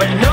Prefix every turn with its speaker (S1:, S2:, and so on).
S1: but no